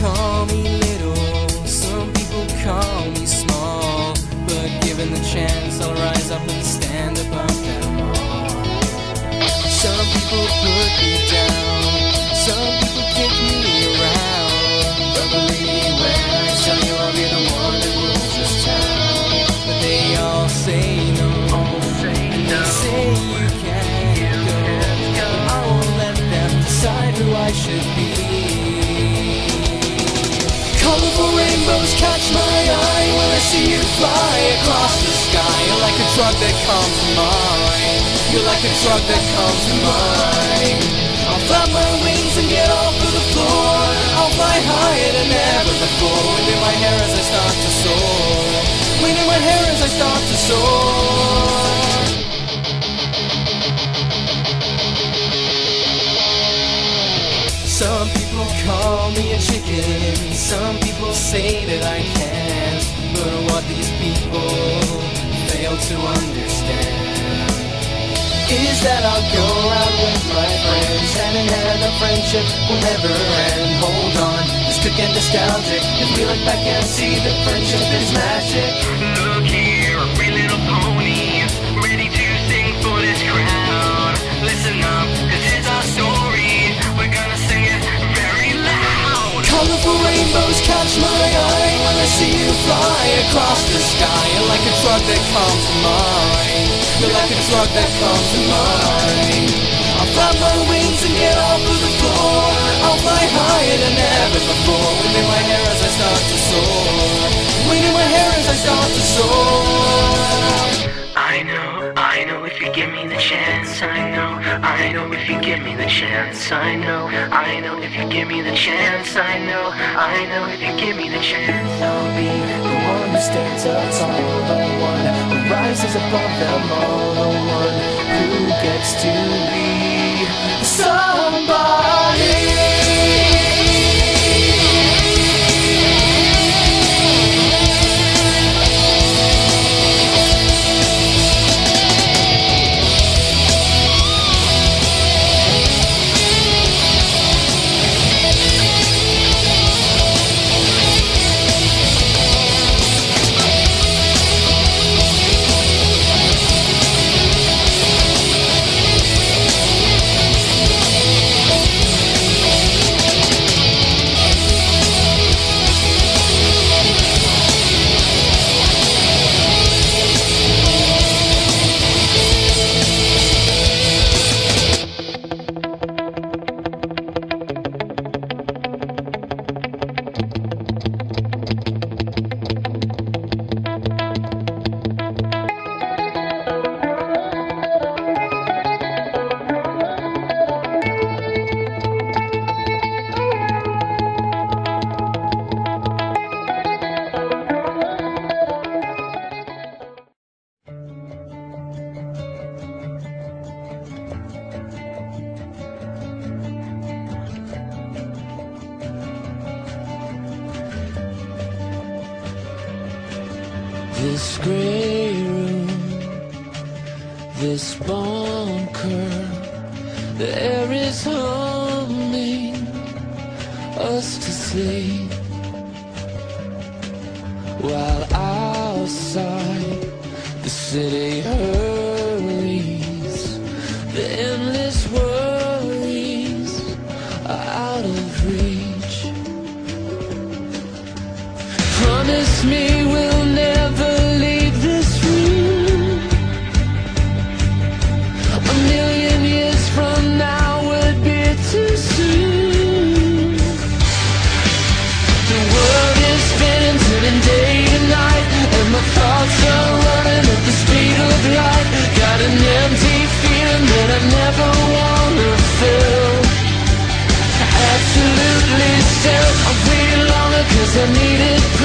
call me see you fly across the sky. You're like a drug that comes to mind. You're like a drug that comes to mind. I'll flap my wings and get off of the floor. I'll fly higher than ever before. Wind in my hair as I start to soar? Wind in my hair as I start to soar? Some people call me a chicken. Some people say that I can't. But what these people fail to understand is that I'll go out with my friends, hand in. A friendship will never end. Hold on, this quick and nostalgic. If we look back and see that friendship is magic. Look here, three little ponies, ready to sing for this crowd. Listen up, this is our catch my eye when I see you fly across the sky. You're like a truck that comes to mind. You're like a truck that comes to mind. I'll flap my wings and get off of the floor. I'll fly higher than ever before. Wind in my hair as I start to soar. Wind in my hair as I start to soar. I know, give me the chance. I know, I know if you give me the chance. I know, I know if you give me the chance. I know, I know if you give me the chance. I'll be the one who stands up tall, the one who rises above them all, the one who gets to This grey room, this bunker, the air is humming us to sleep. While outside the city hurries, the endless worries are out of reach. Promise me Absolutely still, I'm waiting longer 'cause I needed